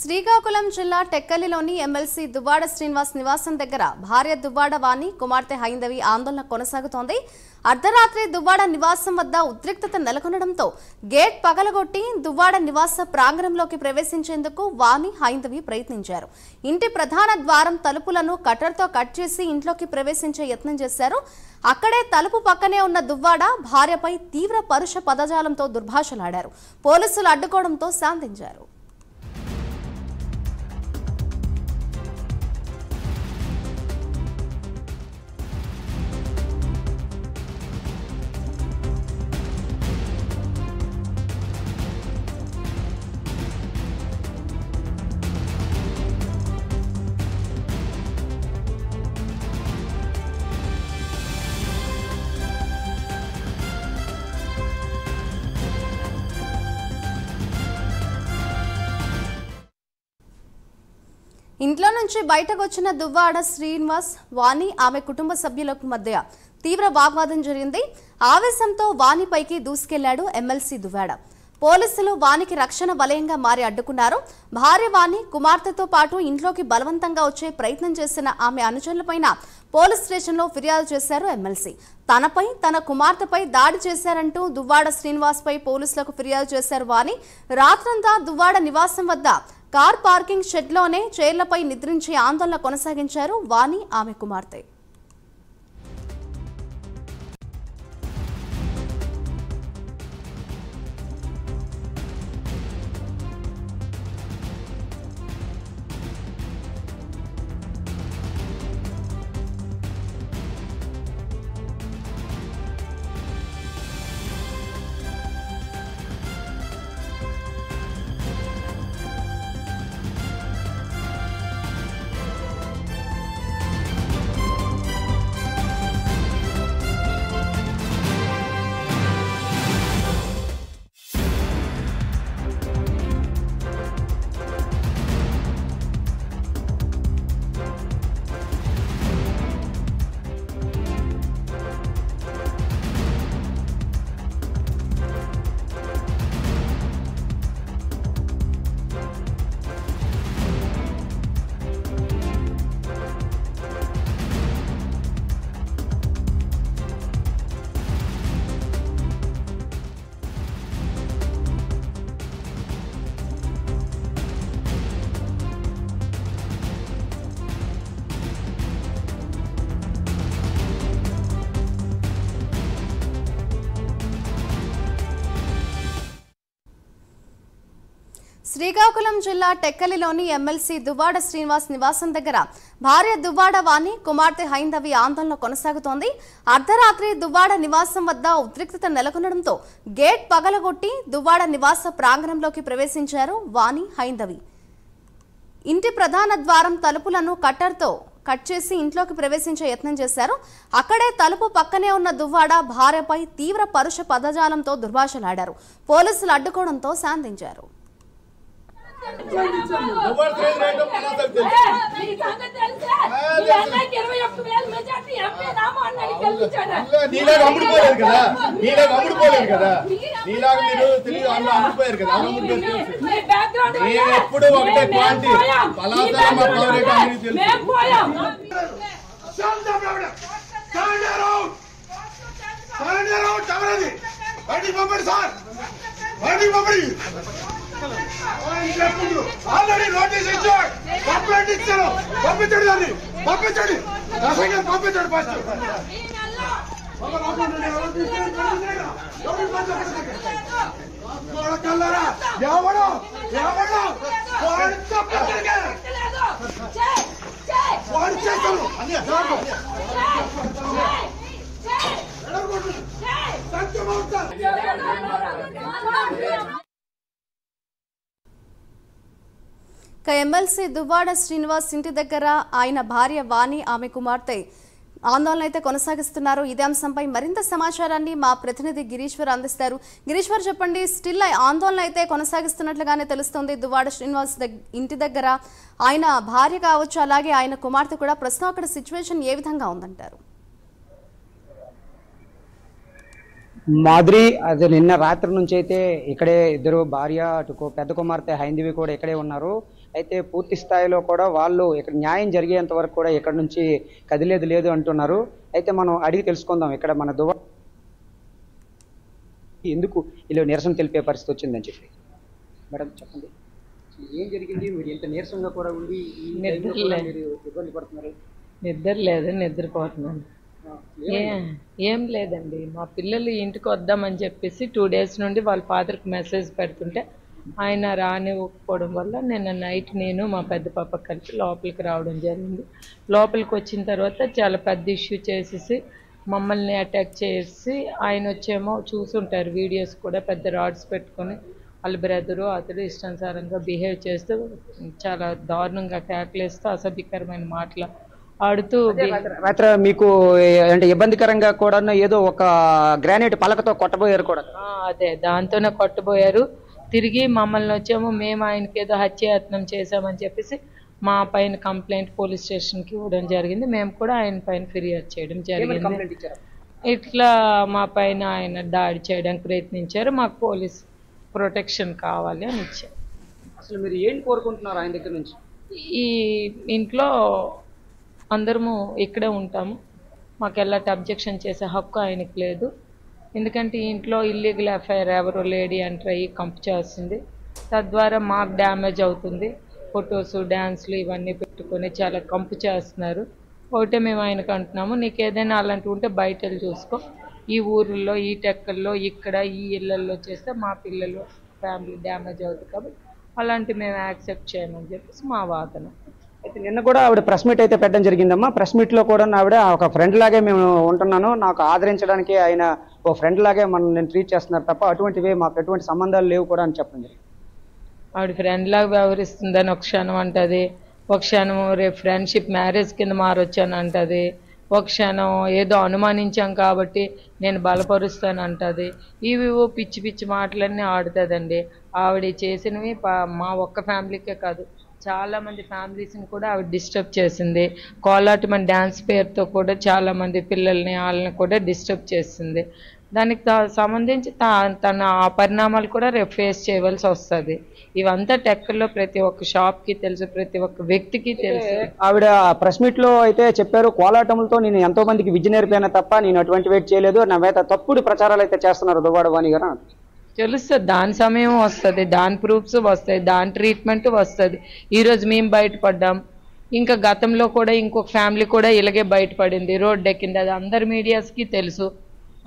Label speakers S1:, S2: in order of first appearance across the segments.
S1: శ్రీకాకుళం జిల్లా టెక్కలిలోని ఎమ్మెల్సీ దువ్వాడ శ్రీనివాస్ నివాసం దగ్గర భార్య దువ్వాడ వాణి కుమార్తె హైందవి ఆందోళన కొనసాగుతోంది. అర్ధరాత్రి దువ్వాడ నివాసం వద్ద ఉద్రిక్తత నెలకొనడంతో గేట్ పగలగొట్టి దువ్వాడ నివాస ప్రాంగణంలోకి ప్రవేశించేందుకు వాణి హైందవి ప్రయత్నించారు. ఇంటి ప్రధాన ద్వారం తలుపులను కట్టర్తో కట్ చేసి ఇంట్లోకి ప్రవేశించే యత్నం చేశారు. అక్కడే తలుపు పక్కనే ఉన్న దువ్వాడ భార్యపై తీవ్ర పరుష పదజాలంతో దుర్భాషలాడారు. పోలీసులు అడ్డుకోవడంతో శాంతించారు. ఇంట్లో నుంచి బయటకు వచ్చిన దువ్వాడ శ్రీనివాస్ వాణి ఆమె కుటుంబ సభ్యుల మధ్య తీవ్ర వాగ్వాదం జరిగింది. ఆవేశంతో వాణిపైకి దూసుకెళ్ళాడు ఎమ్మెల్సీ దువ్వాడ. పోలీసులు వానికి రక్షణ వలయంగా మారి అడ్డుకున్నారు. భార్య వాణి కుమార్తెతో పాటు ఇంట్లోకి బలవంతంగా వచ్చే ప్రయత్నం చేసిన ఆమె అనుచరులపైన పోలీస్ స్టేషన్లో ఫిర్యాదు చేశారు ఎమ్మెల్సీ. తనపై తన కుమార్తెపై దాడి చేశారంటూ దువ్వాడ శ్రీనివాస్ పై పోలీసులకు ఫిర్యాదు చేశారు వాణి. రాత్రంతా దువ్వాడ నివాసం వద్ద కార్ పార్కింగ్ షెడ్లోనే చైర్లపై నిద్రించి ఆందోళన కొనసాగించారు వాణి ఆమె కుమార్తె. శ్రీకాకుళం జిల్లా టెక్కలిలోని ఎమ్మెల్సీ దువ్వాడ శ్రీనివాస్ నివాసం దగ్గర భార్య దువ్వాడ వాణి కుమార్తె హైందవి ఆందోళన కొనసాగుతోంది. అర్ధరాత్రి దువ్వాడ నివాసం వద్ద ఉద్రిక్తత నెలకొనడంతో గేట్ పగలగొట్టి దువ్వాడ నివాస ప్రాంగణంలోకి ప్రవేశించారు వాణి హైందవి. ఇంటి ప్రధాన ద్వారం తలుపులను కట్టర్తో కట్ చేసి ఇంట్లోకి ప్రవేశించే యత్నం చేశారు. అక్కడే తలుపు పక్కనే ఉన్న దువ్వాడ భార్యపై తీవ్ర పరుష పదజాలంతో దుర్భాషలాడారు. పోలీసులు అడ్డుకోవడంతో శాంతించారు.
S2: ఎవరు ట్రైన్ రేటు మనకు తెలుసు.
S3: ఈ సంగతి తెలుసా? మీ అన్నయ్యకి ఇరవై ఒక్క వేలు మెజార్టీ ఎంపీ రామోహన్ గెలిపించాడు.
S2: అందులో నీలాగా అమ్ముడుపోలేదు కదా నీలాగా అమ్ముడుపోలేదు కదా నీలాగా మీరు తెలియదు అన్న అమ్ముడుపోయారు కదా అమ్ముడు
S3: మీ-
S2: తెలుసు
S3: మీ బ్యాక్గ్రౌండ్ వల్ల
S2: నేను ఎప్పుడూ ఒకటే
S3: మేము
S2: క్వాలిటీ.
S3: పోయాం.
S2: పలాస
S3: మీ
S2: మా
S3: బ్యాక్గ్రౌండ్
S2: పౌరులకు
S3: వల్ల
S2: అందరికీ తెలుసు.
S3: మేము పోయాం.
S4: ఆల్రెడీ నోటీస్ ఇచ్చాడు కంప్లైంట్ ఇచ్చాను పంపించండి దాన్ని పంపించండి దశగా పంపించండి ఫస్ట్
S3: ఈ
S4: ఎవడో ఎవడో వాడు వాడు చేస్తాను
S1: ఇక ఎమ్మెల్సీ దువ్వాడ శ్రీనివాస్ ఇంటి దగ్గర ఆయన భార్య వాణి ఆమె కుమార్తె ఆందోళన అయితే కొనసాగిస్తున్నారు. ఇదే అంశంపై మరింత సమాచారాన్ని మా ప్రతినిధి గిరీశ్వర్ అందిస్తారు. గిరీశ్వర్ చెప్పండి స్టిల్ ఆందోళన అయితే కొనసాగిస్తున్నట్లుగానే తెలుస్తుంది. దువ్వాడ శ్రీనివాస్ ఇంటి దగ్గర ఆయన భార్య కావచ్చు అలాగే ఆయన కుమార్తె కూడా ప్రస్తుతం అక్కడ సిచ్యువేషన్ ఏ విధంగా ఉందంటారు?
S5: మాధురి అది నిన్న రాత్రి నుంచి అయితే ఇక్కడే ఇద్దరు భార్య పెద్ద కుమార్తె హైందవి కూడా ఇక్కడే ఉన్నారు. అయితే పూర్తి స్థాయిలో కూడా వాళ్ళు ఇక్కడ న్యాయం జరిగేంత వరకు కూడా ఇక్కడ నుంచి కదిలేదు లేదు అంటున్నారు. అయితే మనం అడిగి తెలుసుకుందాం ఇక్కడ మన దువ ఎందుకు ఇలా నిరసన తెలిపే పరిస్థితి వచ్చిందని చెప్పి. మేడం చెప్పండి. ఏం జరిగింది? మీరు ఇంత నీరసంగా కూడా ఉండి మీరు ఇబ్బంది పడుతున్నారు.
S6: నిద్ర లేదు నిద్రపోతున్నాను. ఏ- ఏం లేదండి. మా పిల్లలు ఇంటికి వద్దామని చెప్పేసి టూ డేస్ నుండి వాళ్ళ ఫాదర్కి మెసేజ్ పెడుతుంటే ఆయన రానివ్వకపోవడం వల్ల నిన్న నైట్ నేను మా పెద్ద పాప కలిసి లోపలికి రావడం జరిగింది. లోపలికి వచ్చిన తర్వాత చాలా పెద్ద ఇష్యూ చేసేసి మమ్మల్ని అటాక్ చేసి ఆయన వచ్చేమో చూసుంటారు వీడియోస్ కూడా పెద్ద రాడ్స్ పెట్టుకొని వాళ్ళ బ్రదరు అతడు ఇష్టానుసారంగా బిహేవ్ చేస్తూ చాలా దారుణంగా కేకలేస్తూ అసభ్యకరమైన మాటలు ఆడుతూ
S5: మీకు అంటే ఇబ్బందికరంగా కూడా ఏదో ఒక గ్రానైట్ పలకతో కొట్టబోయారు కూడా.
S6: అదే దాంతోనే కొట్టబోయారు. తిరిగి మమ్మల్ని వచ్చేమో మేము ఆయనకి ఏదో హత్యాయత్నం చేశామని చెప్పేసి మా పైన కంప్లైంట్ పోలీస్ స్టేషన్కి ఇవ్వడం జరిగింది. మేము కూడా ఆయన పైన ఫిర్యాదు చేయడం జరిగింది. ఇట్లా మా పైన ఆయన దాడి చేయడానికి ప్రయత్నించారు. మాకు పోలీస్ ప్రొటెక్షన్ కావాలి అని ఇచ్చారు.
S5: అసలు మీరు ఏం కోరుకుంటున్నారు ఆయన దగ్గర నుంచి?
S6: ఈ ఇంట్లో అందరము ఇక్కడే ఉంటాము. మాకు ఎలాంటి అబ్జెక్షన్ చేసే హక్కు ఆయనకి లేదు. ఎందుకంటే ఇంట్లో ఇల్లీగల్ ఎఫ్ఐఆర్ ఎవరో లేడీ ఎంటర్ అయ్యి కంప్ చేస్తుంది. తద్వారా మాకు డ్యామేజ్ అవుతుంది. ఫొటోస్ డ్యాన్స్లు ఇవన్నీ పెట్టుకొని చాలా కంపు చేస్తున్నారు. ఒకటే మేము ఆయనకు అంటున్నాము నీకు ఏదైనా అలాంటివి ఉంటే బయట వెళ్ళి చూసుకో. ఈ ఊర్లో ఈ టెక్కల్లో ఇక్కడ ఈ ఇళ్ళల్లో చేస్తే మా పిల్లలు ఫ్యామిలీ డ్యామేజ్ అవుతుంది కాబట్టి అలాంటివి మేము యాక్సెప్ట్ చేయమని చెప్పేసి మా వాదన.
S5: అయితే నిన్న కూడా ఆవిడ ప్రెస్ మీట్ అయితే పెట్టడం జరిగిందమ్మా. ప్రెస్ మీట్లో కూడా ఆవిడ ఒక ఫ్రెండ్ లాగే మేము ఉంటున్నాను. నాకు ఆదరించడానికి ఆయన ఓ ఫ్రెండ్ లాగే మనం నేను ట్రీట్ చేస్తున్నారు తప్ప అటువంటివి మాకు ఎటువంటి సంబంధాలు లేవు కూడా అని చెప్పడం జరిగింది.
S6: ఆవిడ ఫ్రెండ్ లాగా వ్యవహరిస్తుందని ఒక క్షణం అంటది ఒక క్షణం రేపు ఫ్రెండ్షిప్ మ్యారేజ్ కింద మారొచ్చాను అంటది ఒక క్షణం ఏదో అనుమానించాం కాబట్టి నేను బలపరుస్తాను అంటది ఇవి పిచ్చి పిచ్చి మాటలన్నీ ఆడుతుందండి. ఆవిడ చేసినవి మా ఒక్క ఫ్యామిలీకే కాదు చాలా మంది ఫ్యామిలీస్ని కూడా ఆవిడ డిస్టర్బ్ చేసింది. కోలాటం అండ్ డ్యాన్స్ పేరుతో కూడా చాలా మంది పిల్లల్ని వాళ్ళని కూడా డిస్టర్బ్ చేసింది. దానికి సంబంధించి తన ఆ పరిణామాలు కూడా రేపు ఫేస్ చేయవలసి వస్తుంది. ఇవంతా టెక్కల్లో ప్రతి ఒక్క షాప్కి తెలుసు ప్రతి ఒక్క వ్యక్తికి తెలుసు.
S5: ఆవిడ ప్రెస్ మీట్లో అయితే చెప్పారు కోలాటములతో నేను ఎంతో మందికి విద్య నేర్పాను తప్ప నేను అటువంటి వెయిట్ చేయలేదు నా మీద తప్పుడు ప్రచారాలు అయితే చేస్తున్నారు దువ్వాడ వాణి గారు.
S6: తెలుస్తుంది. దాని సమయం వస్తుంది దాని ప్రూఫ్స్ వస్తాయి దాని ట్రీట్మెంట్ వస్తుంది. ఈరోజు మేము బయటపడ్డాం. ఇంకా గతంలో కూడా ఇంకొక ఫ్యామిలీ కూడా ఇలాగే బయటపడింది. రోడ్డు ఎక్కింది అది అందరి మీడియాస్కి తెలుసు.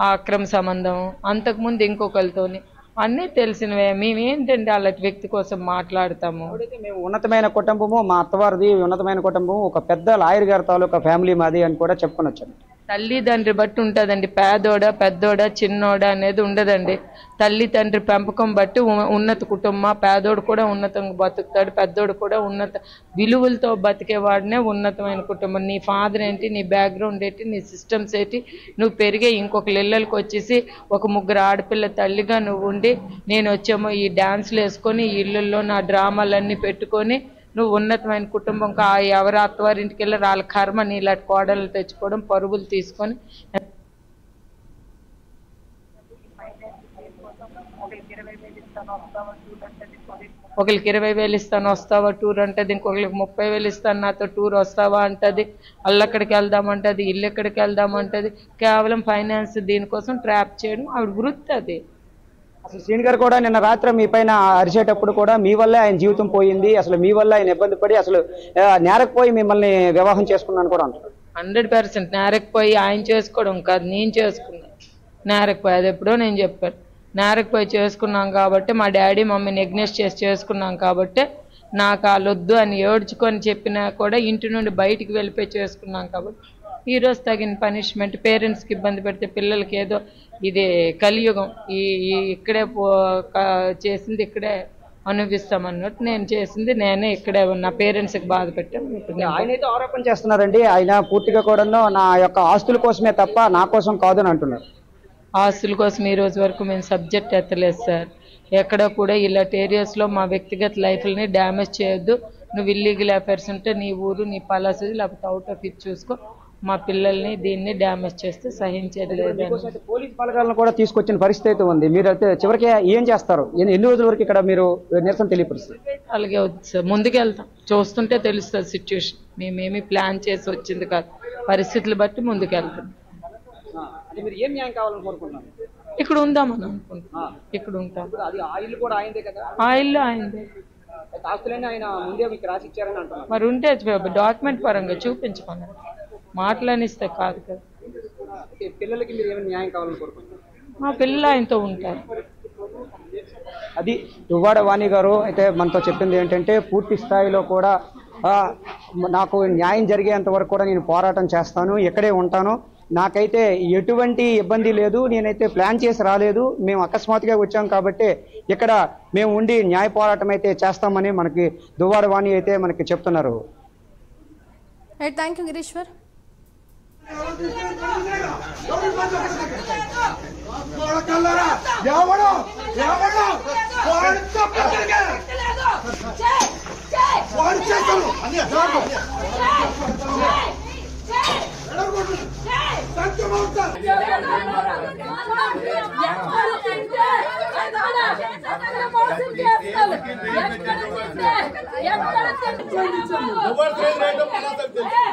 S6: ఆ అక్రమ సంబంధం అంతకుముందు ఇంకొకరితోని. అన్నీ తెలిసినవే. మేమేంటండి అలాంటి వ్యక్తి కోసం మాట్లాడతాము.
S5: మేము ఉన్నతమైన కుటుంబము మా అత్తవారిది ఉన్నతమైన కుటుంబము. ఒక పెద్ద లాయర్ గారి తాలూకా ఫ్యామిలీ మాది అని కూడా చెప్పుకొని వచ్చాను
S6: తల్లి తండ్రి బట్టి ఉంటుందండి. పేదోడ పెద్దోడ చిన్నోడ అనేది ఉండదండి. తల్లి తండ్రి పెంపకం బట్టి ఉన్నత కుటుంబ. పేదోడు కూడా ఉన్నతంగా బతుకుతాడు పెద్దోడు కూడా ఉన్నత విలువలతో బతికేవాడినే ఉన్నతమైన కుటుంబం. నీ ఫాదర్ ఏంటి నీ బ్యాక్గ్రౌండ్ ఏంటి నీ సిస్టమ్స్ ఏంటి నువ్వు పెరిగే ఇంకొక ఇళ్ళకి వచ్చేసి ఒక ముగ్గురు ఆడపిల్ల తల్లిగా నువ్వు ఉండి నేను వచ్చేమో ఈ డ్యాన్స్లు వేసుకొని ఈ ఇళ్ళల్లో నా డ్రామాలన్నీ పెట్టుకొని నువ్వు ఉన్నతమైన కుటుంబం కా ఎవరు అత్తవారింటికి వెళ్ళి వాళ్ళ కర్మ నీలాంటి కోడలు తెచ్చుకోవడం పరుగులు తీసుకొని ఒకరికి ఇరవై వేలు ఇస్తాను వస్తావా టూర్ అంటది ఇంకొకరికి ముప్పై వేలు ఇస్తాను నాతో టూర్ వస్తావా అంటది అల్లక్కడికి వెళ్దామంటది ఇల్లు ఎక్కడికి వెళ్దామంటది కేవలం ఫైనాన్స్ దీనికోసం ట్రాప్ చేయడం ఆవిడ వృత్తి అది.
S5: అసలు శ్రీని గారు కూడా నిన్న రాత్రి మీ పైన అరిచేటప్పుడు కూడా మీ వల్లే ఆయన జీవితం పోయింది అసలు మీ వల్ల ఆయన ఇబ్బంది పడి అసలు నేరకపోయి మిమ్మల్ని వివాహం చేసుకున్నాను కూడా అంటారు
S6: హండ్రెడ్ పర్సెంట్ నేరకపోయి ఆయన చేసుకోవడం కాదు నేను చేసుకున్నాను. నేరకపోయి అది ఎప్పుడో నేను చెప్పాను. నేరకపోయి చేసుకున్నాం కాబట్టి మా డాడీ మమ్మీ నెగ్నెస్ట్ చేసి చేసుకున్నాం కాబట్టి నాకు వాళ్ళొద్దు అని ఏడ్చుకొని చెప్పినా కూడా ఇంటి నుండి బయటికి వెళ్ళిపోయి చేసుకున్నాం కాబట్టి ఈరోజు తగిన పనిష్మెంట్ పేరెంట్స్కి ఇబ్బంది పెడితే పిల్లలకి ఏదో ఇది కలియుగం. ఈ ఇక్కడే చేసింది ఇక్కడే అనుభవిస్తాం అన్నట్టు నేను చేసింది నేనే ఇక్కడే నా పేరెంట్స్కి బాధ పెట్టాను
S5: ఆయన అయితే ఆరోపణ చేస్తున్నారండి. ఆయన పూర్తిగా కూడా నా యొక్క ఆస్తుల కోసమే తప్ప నా కోసం కాదు అని అంటున్నారు.
S6: ఆస్తుల కోసం ఈ రోజు వరకు మేము సబ్జెక్ట్ ఎత్తలేదు సార్. ఎక్కడ కూడా ఇలాంటి ఏరియాస్లో మా వ్యక్తిగత లైఫ్ని డ్యామేజ్ చేయొద్దు. నువ్వు ఇల్లీగల్ అఫైర్స్ ఉంటే నీ ఊరు నీ పలాసు లేకపోతే అవుట్ ఆఫ్ ఇది చూసుకో. మా పిల్లల్ని దీన్ని డ్యామేజ్ చేస్తే సహించేది
S5: అయితే పోలీస్ బలగాలను కూడా తీసుకొచ్చిన పరిస్థితి అయితే ఉంది. మీరు అయితే చివరికి ఏం చేస్తారు? ఎన్ని రోజుల వరకు ఇక్కడ మీరు నిరసన తెలియపరుస్తారు?
S6: అలాగే సార్. ముందుకెళ్తాం. చూస్తుంటే తెలుస్తుంది సిచ్యువేషన్ మేమేమి ప్లాన్ చేసి వచ్చింది కాదు. పరిస్థితులు బట్టి ముందుకెళ్తాం.
S5: ఏం న్యాయం కావాలని కోరుకుంటున్నారు?
S6: ఇక్కడ ఉందామని అనుకుంటున్నాం. ఇక్కడ ఉంటాం.
S5: ఆయిల్ కూడా అయిందే కదా?
S6: ఆయిల్
S5: అంటున్నారు.
S6: మరి ఉంటే డాక్యుమెంట్ పరంగా చూపించుకున్నారు మాటలనిస్తే కాదు కదా.
S5: పిల్లలకి మీరు ఏమైనా న్యాయం కావాలని కోరుకుంటున్నారు?
S6: మా పిల్లలు ఆయనతో ఉంటారు.
S5: అది దువ్వాడ వాణి గారు అయితే మనతో చెప్పింది ఏంటంటే పూర్తి స్థాయిలో కూడా నాకు న్యాయం జరిగేంత వరకు కూడా నేను పోరాటం చేస్తాను ఇక్కడే ఉంటాను. నాకైతే ఎటువంటి ఇబ్బంది లేదు నేనైతే ప్లాన్ చేసి రాలేదు. మేము అకస్మాత్తుగా వచ్చాం కాబట్టి ఇక్కడ మేము ఉండి న్యాయ పోరాటం అయితే చేస్తామని మనకి దువ్వాడ వాణి అయితే మనకి చెప్తున్నారు.
S1: థ్యాంక్ యూ గిరీశ్వర్
S4: కొడకల్లారా ఎవడు ఎవడు వాడు తప్పనిసరిగా వాడు చేస్తాను
S3: ఎక్కడ
S2: ఎవరు తెలియదు, మనకు తెలుసు.